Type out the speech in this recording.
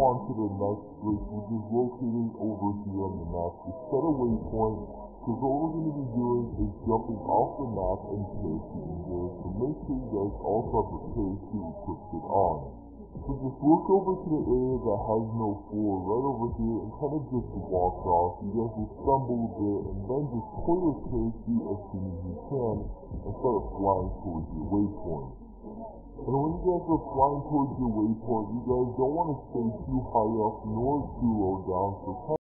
on to the next bridge, which is located over here on the map. Just set a waypoint, because all we're going to be doing is jumping off the map and parachuting there. So make sure you guys also have the parachute equipped on. So just look over to the area that has no floor right over here and kind of just walk off. You guys will stumble a bit and then just pull your parachute as soon as you can and start flying towards your waypoint. And when you guys are flying towards your waypoint, you guys. Don't want to stay too high up nor too low down, so